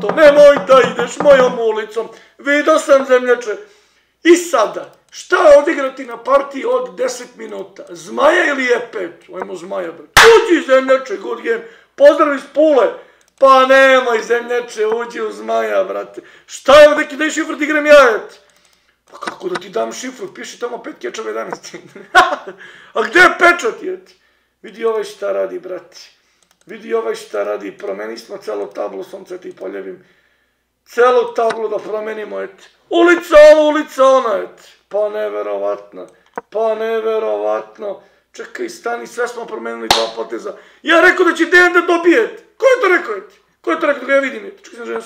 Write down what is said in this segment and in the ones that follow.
tato, nemoj da ideš mojom ulicom. Vidio sam zemljače. I sada, šta je odigrati na partiji od 10 minuta? Zmaja ili je pet? Ajmo zmaja, bre. Uđi zemljače, good game. Pozdrav iz Pule. Pa nemoj zemljače, uđi u zmaja, brate. Šta je ovdje kidaj šifru, ti igram jajet? Pa kako da ti dam šifru, piši tamo pet keča 11. A gde je pečat, jeti? Vidi ovaj šta radi, brate. Vidi ovaj šta radi, promeni smo celo tablo, sunce ti poljevim. Celo tablo da promenimo, et. Ulica ovo, ulica ona, et. Pa neverovatno, pa neverovatno. Čekaj, stani, sve smo promenili dva poteza. Ja rekao da će Dejan da dobije, et. Ko je to rekao, et? Ko je to rekao da ga ja vidim, et? Čekaj, sam žena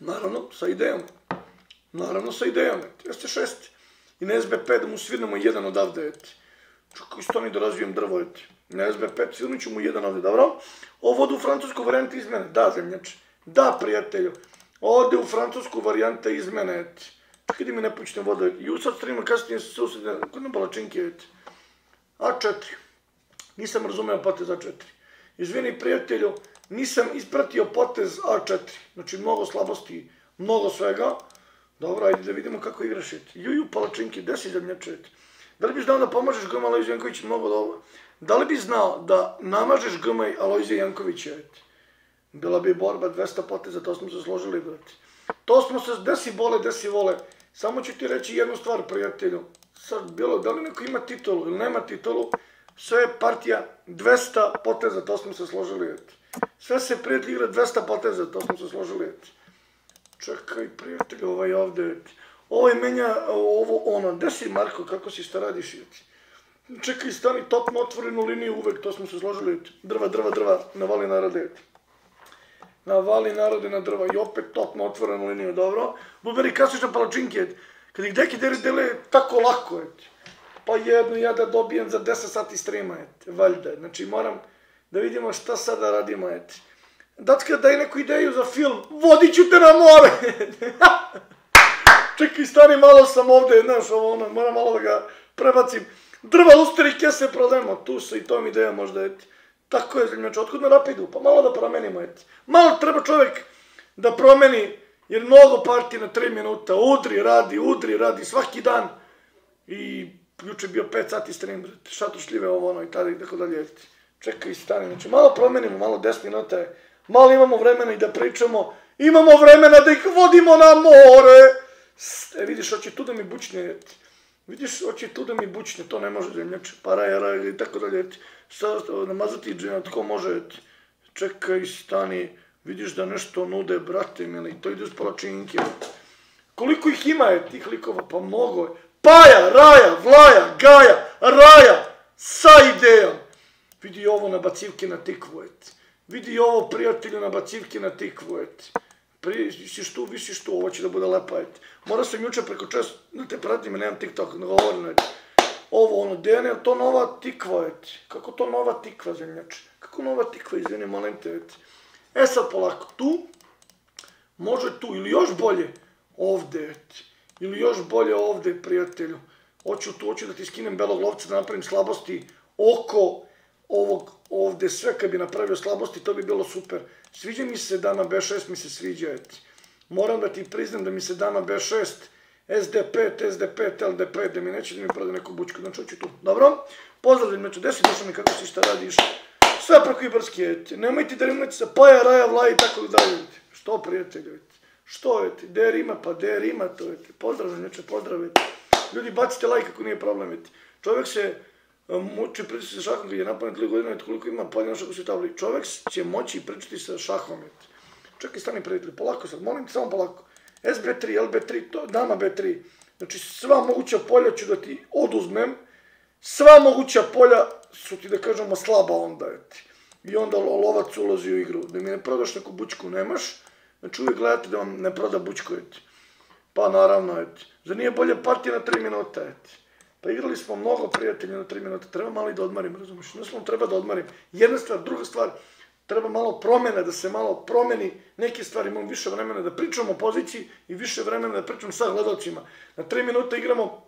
Naravno, sa idejom. Naravno, sa idejom, et. Jeste šest. I na SBP da mu svirnemo jedan odavde, et. Čekaj, stani da razvijem drvo, et. Na SBP svirnut ću mu jedan ovde, dobro? Ovo u francusku varijantu izmene. Da, zemljače. Da, prijatelju. Ode u francusku varijantu izmene, et. Čekaj da mi ne počne voda. I u sad streama kasnije se susrede, kod na balačinke, et. A4. Nisam razumeo potez A4. Izvini, prijatelju, nisam ispratio potez A4. Znači, mnogo slabosti, mnogo svega. Dobro, ajde da vidimo kako igraš, et. Juju, palačinke, gde si zemljače, et. Da li bi znao da pomažeš Gma Alojzija Janković mnogo dobro? Da li bi znao da namažeš Gma Alojzija Jankovića. Bila bi borba 200 poteza, to smo se složili, brate. To smo se, gde si bole, gde si vole. Samo ću ti reći jednu stvar, prijatelju. Sad, bilo, da li neko ima titulu ili nema titulu, sve je partija 200 poteza, to smo se složili, et. Sve se prijatelj igra 200 poteza, to smo se složili, et. Čekaj, prijatelj, ovaj ovde. Ovo je menja, ovo, ono, gde si Marko, kako si, šta radiš, et. Čekaj, stani, topno otvorenu liniju uvek, to smo se složili. Drva, drva, drva, navali narode. Navali narode na drva i opet topno otvorenu liniju, dobro. Buberi klasične palačinke. Kad ih deki deli dele tako lako, et. Pa jednu ja da dobijem za 10 sati streama, et. Valjda, znači moram da vidimo šta sada radimo, et. Datka, daj neku ideju za film. Vodit ću te na more. Čekaj, stani, malo sam ovde, znaš, ovo, ono, moram malo da ga prebacim. Drva, lusteri, kese prodajemo, tu se i to mi ideja možda, et. Tako je, znači, otkud na rapidu? Pa malo da promenimo, et. Malo treba čovek da promeni, jer mnogo parti na 3 minuta, udri, radi, udri, radi, svaki dan. I juče bio 5 sati stream, brate, šator ovo, ono, i tada, i tako dalje, et. Čekaj, stani, znači, malo promenimo, malo 10 minuta. Malo imamo vremena i da pričamo, imamo vremena da ih vodimo na more. E, vidiš, hoće tu da mi bučne, vidiš, hoće tu da mi bučne, to ne može zemljače, para je, i tako dalje, sa, namazati džina, tko može, čekaj, stani, vidiš da nešto nude, brate mili, to ide s palačinke, koliko ih ima je tih likova, pa mnogo je, Paja, Raja, Vlaja, Gaja, Raja, sa idejom, vidi ovo na bacivke na tikvu, et. vidi ovo prijatelju na bacivke na tikvu, et visiš tu, visiš tu, ovo će da bude lepa, et. Mora sam juče preko čest, da te pratim, nemam TikTok, ne govorim, et. Ovo, ono, Dejane, je to nova tikva, et. Kako to nova tikva, zemljače? Kako nova tikva, izvini, molim te, et. E sad polako, tu, može tu, ili još bolje, ovde, et. Ili još bolje ovde, prijatelju. Hoću tu, hoću da ti skinem belog lovca, da napravim slabosti oko ovog ovde, sve kad bi napravio slabosti, to bi bilo super. Sviđa mi se dama B6, mi se sviđa, eti. Moram da ti priznam da mi se dama B6, SD5, SD5, LD5, da mi neće da mi prode neku bučku, znači hoću tu. Dobro? Pozdravljam, znači, desi došao mi kako si šta radiš. Sve preko Ibarske, eti. Nemojte da rimati sa Paja, Raja, Vlaj i tako dalje, eti. Što, prijatelju, eti? Što, eti? Der ima, pa der ima to, eti. Pozdravljam, znači, pozdrav, eti. Ljudi, bacite like ako nije problem, eti. Čovjek se muči pričati sa šahom kad je napamet tri godine, koliko ima poljena šaku se tabli. Čovek će moći pričati sa šahom. Čekaj, stani prijatelji, polako sad, molim te samo polako. SB3, LB3, to, dama B3. Znači, sva moguća polja ću da ti oduzmem. Sva moguća polja su ti, da kažemo, slaba onda, eti. I onda lovac ulazi u igru. Da mi ne prodaš neku bučku, nemaš. Znači, uvijek gledate da vam ne proda bučku, eti. Pa, naravno, eti. Zar nije bolje partija na 3 minuta, eti. Pa igrali smo mnogo prijatelja na 3 minuta, treba malo i da odmarim, razumiješ? Ne smo treba da odmarim. Jedna stvar, druga stvar, treba malo promjena, da se malo promeni neke stvari, imamo više vremena da pričamo o poziciji i više vremena da pričamo sa gledalcima. Na 3 minuta igramo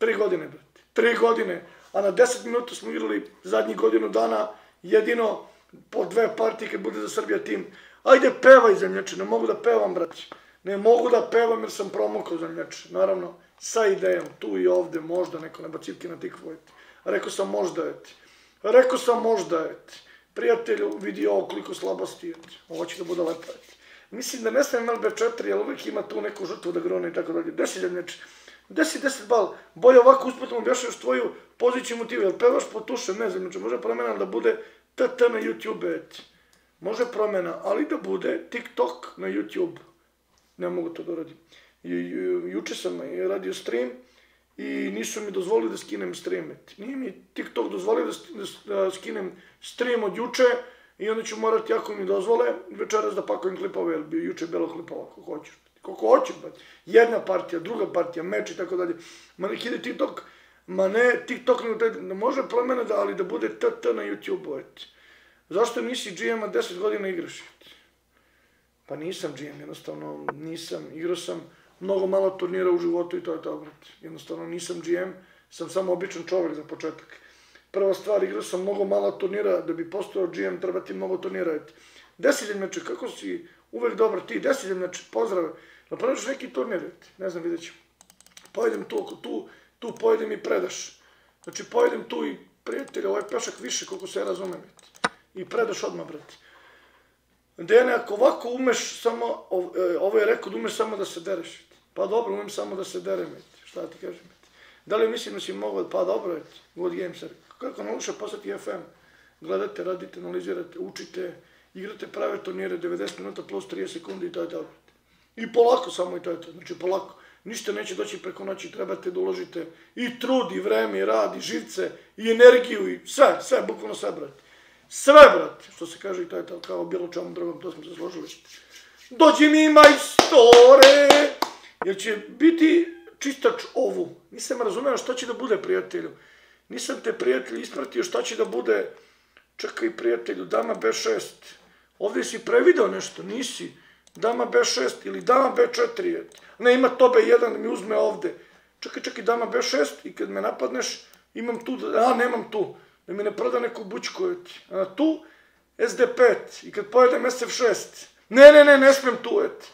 3 godine, brate. 3 godine, a na 10 minuta smo igrali zadnjih godinu dana jedino po dve partije kad bude za Srbija tim. Ajde pevaj zemljače, ne mogu da pevam, brać. Ne mogu da pevam jer sam promokao zemljače. Naravno, sa idejom, tu i ovde, možda neko nebacivke na tikvu, eti. Rekao sam možda, eti. Rekao sam možda, eti. Prijatelju, vidi ovo koliko slabosti, eti. Ovo će da bude lepo, eti. Mislim da ne smem LB4, jer uvijek ima tu neku žrtvu da grone i tako dalje. Desi zemljače. Desi 10 bal. Bolje ovako usputno objašnjaš tvoju poziciju motivu. Jel pevaš po tuše? Ne zemljače. Može promjena da bude TT na YouTube, eti. Može promjena, ali da bude TikTok na YouTube. Ne mogu to da radim. I, ju, juče sam radio stream i nisu mi dozvolili da skinem stream. Nije mi TikTok dozvolio da, da, da skinem stream od juče i onda ću morati, ako mi dozvole, večeras da pakujem klipove, jer bi juče bilo klipova, kako hoćeš. Kako hoću, ba. jedna partija, druga partija, meč i tako dalje. Ma nek ide TikTok, ma ne TikTok, ne može promjena da, ali da bude TT na YouTube-u. Zašto nisi GM-a 10 godina igraš? Pa nisam GM, jednostavno nisam, igrao sam mnogo malo turnira u životu i to je to, brat. Jednostavno nisam GM, sam samo običan čovjek za početak. Prva stvar, igrao sam mnogo malo turnira, da bi postao GM treba ti mnogo turnira. Desetljenjače, kako si uvek dobar ti, desetljenjače, pozdrav, napraviš neki turnir, ne znam, vidjet ćemo. Pojedem tu, ako tu, tu pojedem i predaš. Znači, pojedem tu i prijatelj, ovaj pešak više, koliko se ja razumem. I predaš odmah, brate. Dene, ako ovako umeš samo, e, ovo je rekao da umeš samo da se dereš. Pa dobro, umem samo da se derem, šta ti kažem. Da li mislim da si mogao, pa dobro, et, good game, sir. Kako nauče postati FM? Gledate, radite, analizirate, učite, igrate prave turnire, 90 minuta plus 30 sekundi i to je to. I polako samo i to je to, znači polako. Ništa neće doći preko noći, trebate da uložite i trud, i vreme, i rad, i živce, i energiju, i sve, sve, bukvalno sve, brate. Sve, brate, što se kaže i to je to, kao bilo čemu drugom, to smo se složili. Dođi mi majstore, jer će biti čistač ovu. Nisam razumeo šta će da bude, prijatelju. Nisam te, prijatelju, ispratio šta će da bude. Čekaj, prijatelju, dama B6. Ovdje si previdao nešto, nisi. Dama B6 ili dama B4. Ne, ima to B1 da mi uzme ovde. Čekaj, čekaj, dama B6 i kad me napadneš, imam tu, a, nemam tu da mi ne proda neku bučku, eti. A tu, SD5, i kad pojedem SF6, ne, ne, ne, ne smem tu, eti.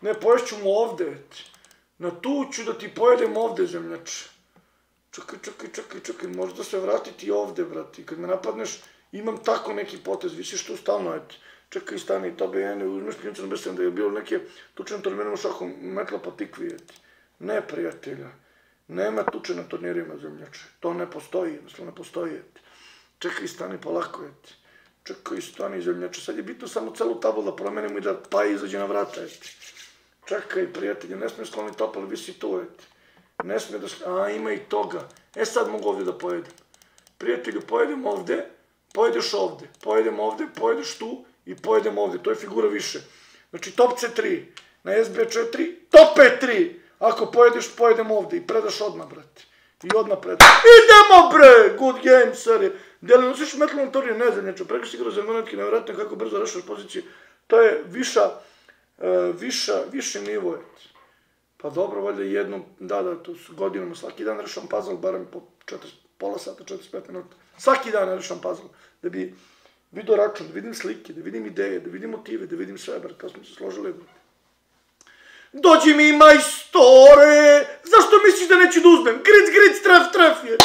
Ne, poješću mu ovde, eti. Na tu ću da ti pojedem ovde, zemljače. Čekaj, čekaj, čekaj, čekaj, možda se vratiti ovde, brati. Kad me napadneš, imam tako neki potez, visiš tu stalno, eti. Čekaj, stani, to bi jedne, uzmeš klinicu na besem da je bilo neke tučene turnirima šahom, metla po tikvi, eti. Ne, prijatelja. Nema tuče na turnirima zemljače. To ne postoji, jednostavno ne postoji, eti. Čekaj, stani polako, eti. Čekaj, stani zemljače. Sad je bitno samo celu tablu da promenimo i da pa izađe na vrata, eti. Čekaj, prijatelju, ne smije skloniti topal, visi tu, eti. Ne smije da... A, ima i toga. E, sad mogu ovde da pojedem. Prijatelju, pojedem ovde, pojedeš ovde, pojedem ovde, pojedeš tu i pojedem ovde. To je figura više. Znači, top C3 na SB4, top E3. Ako pojedeš, pojedem ovde i predaš odmah, brate. I odmah predaš. Idemo, bre! Good game, sorry. Da li nosiš metalnom toriju? Ne znam, neću. Igrao za monetke, nevjerojatno kako brzo rešaš pozicije. To je viša, uh, viša, više nivo. Pa dobro, valjda jednom, da, da, to su godinama, svaki dan rešam puzzle, barem po 40, pola sata, 45 minuta. Svaki dan rešam puzzle, da bi vidio račun, da vidim slike, da vidim ideje, da vidim motive, da vidim sve, brate, kao smo se složili. Dođi mi, majstore! Zašto misliš da neću da uzmem? Gric, gric, tref, tref je.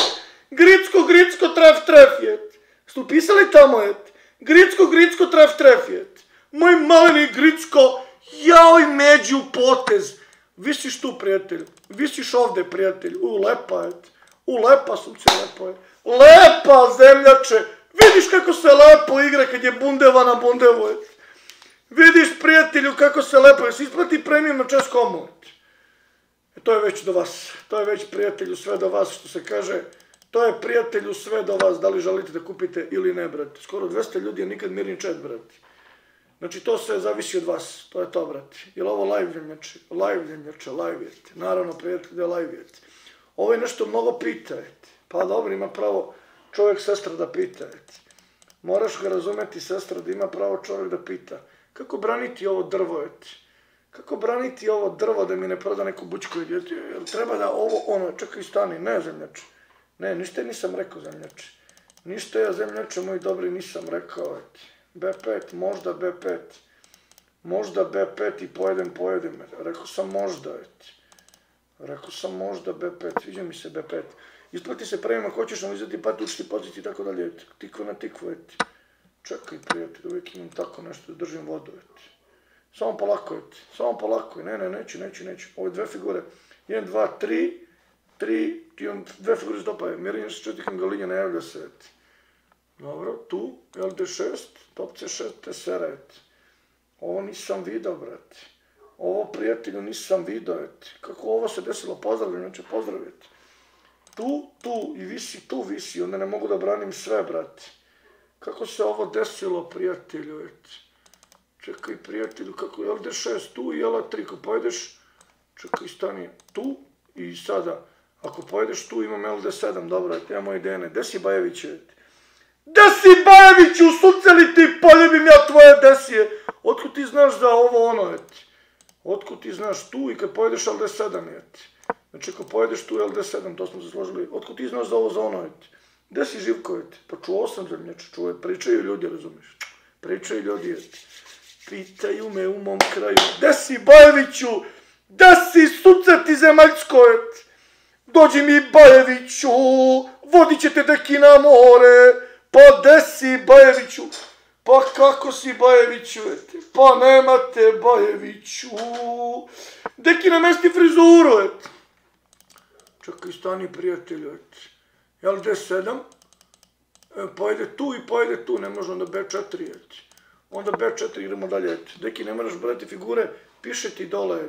Gricko, gricko, tref, tref je. Ste upisali tamo, et? Gricko, gricko, tref, tref je. Moj maleni gricko, jaoj među potez. Visiš tu, prijatelj. Visiš ovde, prijatelj. U, lepa, et. U, lepa sunce, lepo je. Lepa, zemljače. Vidiš kako se lepo igra kad je bundeva na bundevu, et. Vidiš, prijatelju, kako se lepo, jesi isplati premium na Českomu. E, to je već do vas. To je već, prijatelju, sve do vas, što se kaže. To je, prijatelju, sve do vas, da li želite da kupite ili ne, brate. Skoro 200 ljudi je nikad mirni čet, brate. Znači, to sve zavisi od vas. To je to, brate. Jel ovo live zemljače? Live zemljače, live jete. Naravno, prijatelj, da live jete. Ovo je nešto mnogo pita, jete. Pa dobro, ima pravo čovjek sestra da pita, jete. Moraš ga razumeti, sestra, da ima pravo čovjek da pita. Kako braniti ovo drvo, eti? Kako braniti ovo drvo da mi ne proda neku bučku, eti? Jel treba da ovo, ono, čekaj, stani, ne, zemljače. Ne, ništa nisam rekao, zemljače. Ništa ja, zemljače, moj dobri, nisam rekao, eti. B5, možda B5. Možda B5 i pojedem, pojedem. Rekao sam možda, eti. Rekao sam možda B5, sviđa mi se B5. Isplati se prema, ako hoćeš analizati pa učiti poziciji i tako dalje. Tikva na tikvu, eti. Čekaj, prijatelj, uvijek imam tako nešto da držim vodu, eti. Samo polako. Samo polako, ne, ne, neću, neću, neću. Ove dve figure, 1, 2, 3, 3, ti imam dve figure stopaju. Mjerenje se četiri galinja, ne javlja se, eti. Dobro, tu, LD6, top C6, T7, eti. Ovo nisam vidio, brate. Ovo, prijatelju, nisam vidio, eti. Kako ovo se desilo, pozdravljam, neće pozdraviti. Tu, tu i visi, tu visi, onda ne mogu da branim sve, brate. Kako se ovo desilo, prijatelju, eti. Čekaj, prijatelju, kako je LD6 tu i L3, ako pojedeš, čekaj, stani tu i sada, ako pojedeš tu imam LD7, dobro, ja moje DNA. Gde si Bajević, eti? Gde si Bajeviću, suceli ti, poljubim ja tvoje desije. Otkud ti znaš za ovo ono, eti? Otkud ti znaš tu i kad pojedeš LD7, eti? Znači, ako pojedeš tu LD7, to smo se složili. Otkud ti znaš za ovo, za ono, eti? Gde si Živko? Pa čuo sam za mnječe, čuo pričaju ljudi, razumiješ? Pričaju ljudi, eti. Pitaju me u mom kraju, gde si Bajeviću? Gde si suceti zemaljsko, eti? Dođi mi Bajeviću, vodit ćete deki na more. Pa gde si Bajeviću? Pa kako si Bajeviću, eti? Pa nemate Bajeviću. Deki namesti frizuru, eti. Čekaj, stani prijatelju, eti. Jel D7? E, pojede tu i pojede tu, ne može onda B4, eti. Onda B4 idemo dalje, eti. Deki, ne moraš brati figure, piše ti dole.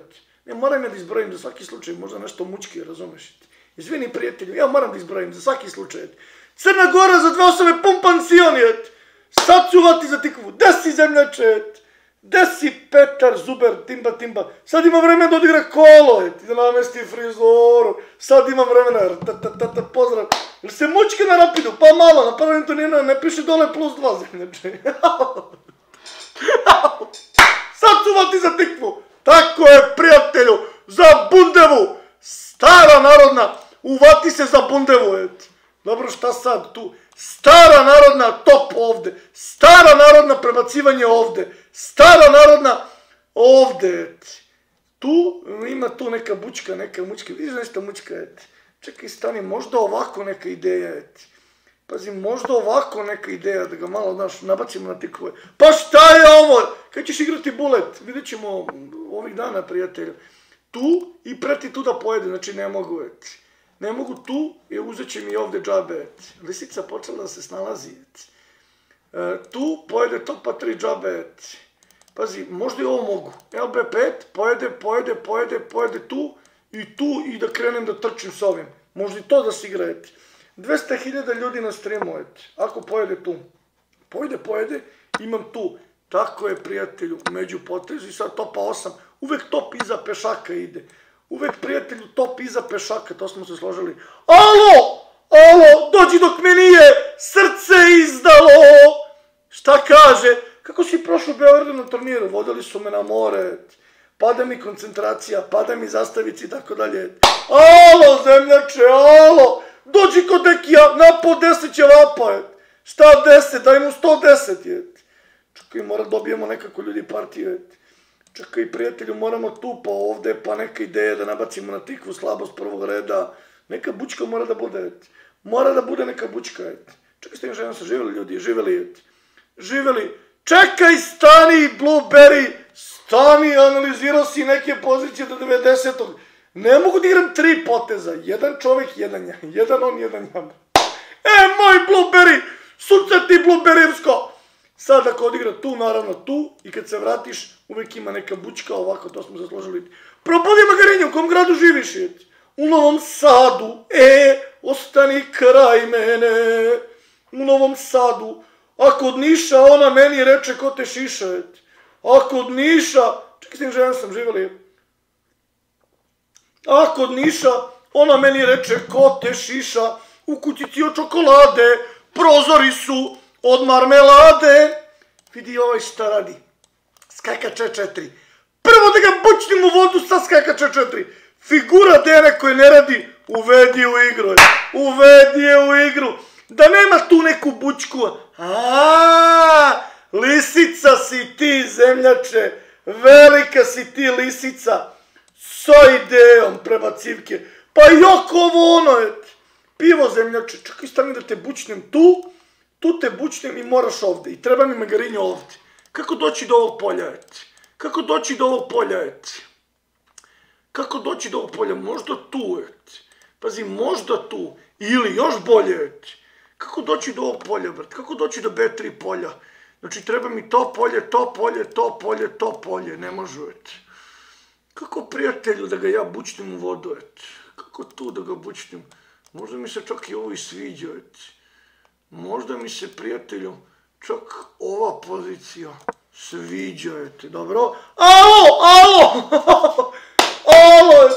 Ne, moram ja da izbrojim za svaki slučaj, možda nešto mučki, razumeš, eti. Izvini prijatelju, ja moram da izbrojim za svaki slučaj. Crna Gora za dve osobe, pun pansion, eti. Sad ću za tikvu, gde si zemljače, eti. Gde si Petar, Zuber, Timba, Timba? Sad ima vremena da odigra kolo, eti, da namesti frizuru. Sad ima vremena, ta, ta, ta, ta, pozdrav. Jel se mučke na rapidu? Pa malo, na prvom turnira ne piše dole plus dva zemljače. Sad ću vati za tikvu. Tako je, prijatelju, za bundevu. Stara narodna, uvati se za bundevu. Dobro, šta sad tu? Stara narodna top ovde. Stara narodna prebacivanje ovde. Stara narodna ovde. Tu ima tu neka bučka, neka mučka. Vidiš nešto mučka, eti. Čekaj, stani, možda ovako neka ideja, eti. Pazi, možda ovako neka ideja da ga malo, znaš, nabacimo na tikove. Pa šta je ovo? Kad ćeš igrati bulet? Vidjet ćemo ovih dana, prijatelju. Tu i preti tu da pojede, znači ne mogu, eti. Ne mogu tu, jer uzet će mi ovde džabe, eti. Lisica počela da se snalazi, eti. E, tu pojede to pa tri džabe, eti. Pazi, možda i ovo mogu. LB5, pojede, pojede, pojede, pojede tu i tu i da krenem da trčim s ovim. Možda i to da se igra, eti. 200.000 ljudi na streamu, eti. Ako pojede tu. Pojede, pojede, imam tu. Tako je, prijatelju, među potezi, sad topa 8. Uvek top iza pešaka ide. Uvek, prijatelju, top iza pešaka, to smo se složili. Alo! Alo, dođi dok me nije srce izdalo! Šta kaže? Kako si prošao Beograd na turniru? Vodili su me na more. Pada mi koncentracija, pada mi zastavici i tako dalje. Alo, zemljače, alo! Dođi kod Dekija, napao 10 ćevapa, et. Šta 10? Daj mu 110, et. Čekaj, mora dobijemo nekako ljudi partiju, et. Čekaj, prijatelju, moramo tu, pa ovde, pa neka ideja da nabacimo na tikvu slabost prvog reda. Neka bučka mora da bude, et. Mora da bude neka bučka, et. Čekaj, ste još jednom se živjeli ljudi, živjeli, et. Živjeli. Čekaj, stani, Blueberry, stani, analizirao si neke pozicije do 90. Ne mogu da igram tri poteza. Jedan čovjek, jedan ja. Jedan on, jedan ja. E, moj Blueberry, suca ti Blueberryevsko. Sad ako odigra tu, naravno tu, i kad se vratiš, uvek ima neka bučka, ovako, to smo zasložili. Probudi Magarinja, u kom gradu živiš? U Novom Sadu, e, ostani kraj mene. U Novom Sadu. A kod Niša, ona meni reče, ko te šiša, jet? A kod Niša, čekaj, s tim ženom sam živjeli, A kod Niša, ona meni reče, ko te šiša, u kućici od čokolade, prozori su od marmelade. Vidi ovaj šta radi. Skakače četiri. Prvo da ga bučnim u vodu sa skakače četiri. Figura Dene koje ne radi, uvedi u igru. Uvedi je u igru. Da nema tu neku bučku. A, lisica si ti, zemljače. velika si ti lisica, sa idejom prebacivke, pa jok ovo ono, et. pivo zemljače, čekaj stani da te bučnem tu, tu te bučnem i moraš ovde, i treba mi magarinja ovde. Kako doći do ovog polja, et? Kako doći do ovog polja, et? Kako doći do ovog polja? Možda tu, et. Pazi, možda tu. Ili još bolje, et. Kako doći do ovog polja, brat? Kako doći do B3 polja? Znači, treba mi to polje, to polje, to polje, to polje. Ne može, et. Kako prijatelju da ga ja bučnim u vodu, et. Kako tu da ga bučnim? Možda mi se čak i ovo i sviđa, et. Možda mi se, prijatelju, čak ova pozicija sviđa, et. Dobro? Alo, alo! alo!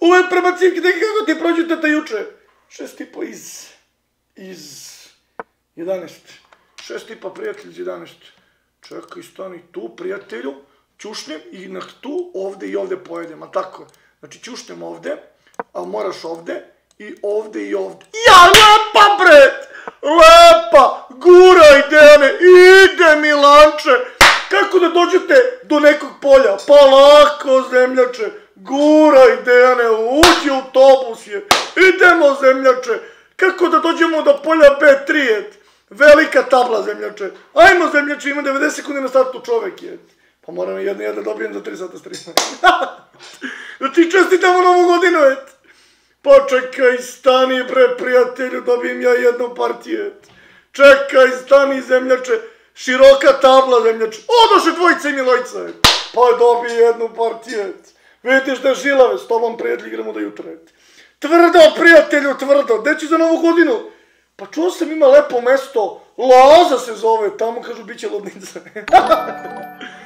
Ove prebacivke, da kako ti prođu tata juče? Šest i po iz... iz... 11. Šest i po prijatelj iz 11. Čekaj, stani tu, prijatelju, ćušnem i na tu, ovde i ovde pojedem, a tako? Znači, ćušnem ovde, a moraš ovde, i ovde i ovde. Ja, lepa, bret! Lepa! Guraj, Dejane, ide, Milanče! Kako da dođete do nekog polja? Pa lako, zemljače! Guraj, Dejane, uđi autobus je! Idemo, zemljače! Kako da dođemo do polja B3, et? Velika tabla, zemljače! Ajmo, zemljače, ima 90 sekundi na startu čovek, je. Pa moram jedno jedan da dobijem za 3 sata streama. da ti čestitamo novu godinu, et! Pa čekaj, stani bre, prijatelju, dobijem ja jednu partiju. Čekaj, stani zemljače, široka tabla zemljače. Odoše dvojica i Milojca. Pa dobi jednu partiju. Vidiš da žilave, s tobom prijatelj igramo da jutra. Tvrdo, prijatelju, tvrdo. Gde će za novu godinu? Pa čuo sam ima lepo mesto, Laza se zove, tamo kažu bit će ludnica.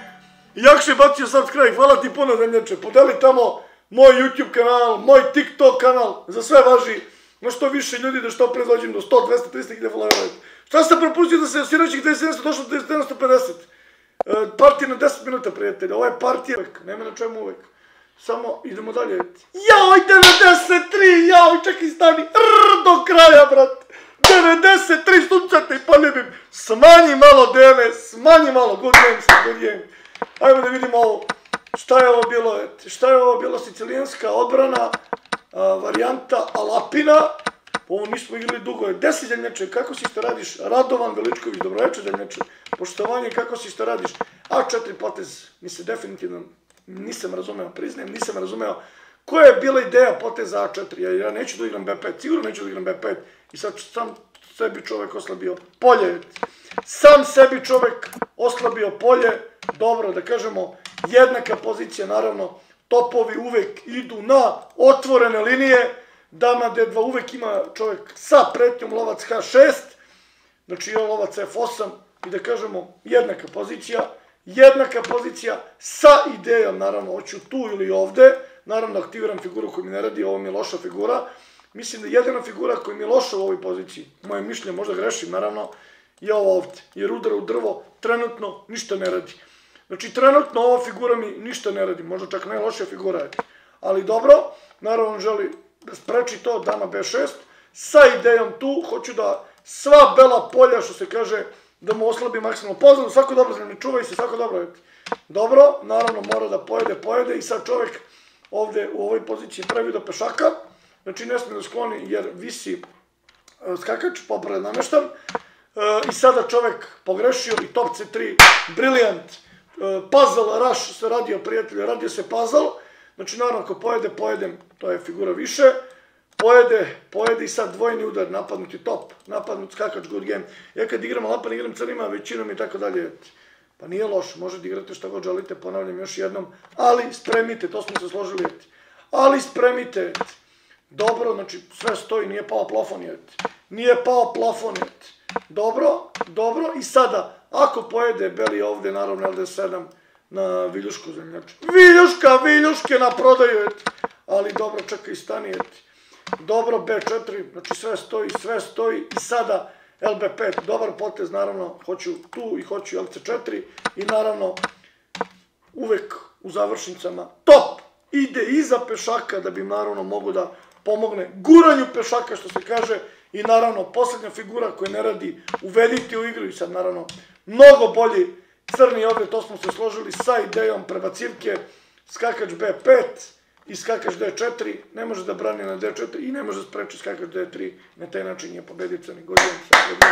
Jakše bacio subscribe, hvala ti puno zemljače, podeli tamo moj YouTube kanal, moj TikTok kanal, za sve važi na što više ljudi da što pre dođem do 100, 200, 300 hiljada followera. Šta ste propustio da se sinoćih 2700 došlo do 750? E, partija na 10 minuta, prijatelja. Ovo je partija uvek, nema na čemu uvek. Samo idemo dalje. Joj, 93, joj, čekaj stani, do kraja, brat. 93 sunca i poljubim. Smanji malo, Dene, smanji malo, good game, good game. Ajmo da vidimo. Šta je ovo bilo? Šta je ovo bilo? Sicilijanska odbrana, varijanta Alapina. Ovo nismo igrali dugo. Gde si zemljače? Kako si što radiš? Radovan Veličković, dobroveče zemljače. Poštovanje, kako si što radiš? A4 potez, mi se definitivno nisam razumeo, priznajem, nisam razumeo. Koja je bila ideja poteza A4? Ja, ja neću da igram B5, sigurno neću da igram B5. I sad sam sebi čovek oslabio polje. Sam sebi čovek oslabio polje. Dobro, da kažemo, jednaka pozicija, naravno, topovi uvek idu na otvorene linije, dama D2 uvek ima čovjek sa pretnjom lovac H6, znači je lovac F8 i da kažemo jednaka pozicija, jednaka pozicija sa idejom, naravno, hoću tu ili ovde, naravno aktiviram figuru koju mi ne radi, ovo mi je loša figura, mislim da jedina figura koja mi je loša u ovoj poziciji, moje mišljenje, možda grešim, naravno, je ovo ovde, jer udara u drvo trenutno ništa ne radi. Znači, trenutno ova figura mi ništa ne radi, možda čak najlošija figura je. Ali dobro, naravno želi da spreči to, dama B6, sa idejom tu, hoću da sva bela polja, što se kaže, da mu oslabi maksimalno pozadno, svako dobro, znači čuvaj se, svako dobro. Dobro, naravno mora da pojede, pojede i sad čovek ovde u ovoj poziciji pravi do pešaka, znači ne smije da skloni jer visi e, skakač, popravljen nameštan, e, i sada čovek pogrešio i top C3, briljant, puzzle rush se radio, prijatelji, radio se puzzle, znači naravno ako pojede, pojedem, to je figura više, pojede, pojede i sad dvojni udar, napadnuti top, napadnut skakač, good game. Ja kad igram lapan, igram crnima, većinom i tako dalje, pa nije loš, možete igrati šta god želite, ponavljam još jednom, ali spremite, to smo se složili, ali spremite, dobro, znači sve stoji, nije pao plafon, nije pao plafon, dobro, dobro, i sada, Ako pojede Beli ovde, naravno LD7 na viljušku zemljaču. Viljuška, viljuške na prodaju, eti. Ali dobro, čekaj, stani, eti. Dobro, B4, znači sve stoji, sve stoji. I sada LB5, dobar potez, naravno, hoću tu i hoću LC4. I naravno, uvek u završnicama, top! Ide iza pešaka da bi naravno mogu da pomogne guranju pešaka, što se kaže, i naravno, poslednja figura koja ne radi, uvedite u igru i sad naravno, mnogo bolji crni ovdje, to smo se složili sa idejom prebacivke, skakač B5 i skakač D4, ne može da brani na D4 i ne može da spreči skakač D3, na taj način je pobedio crni Gojjan sa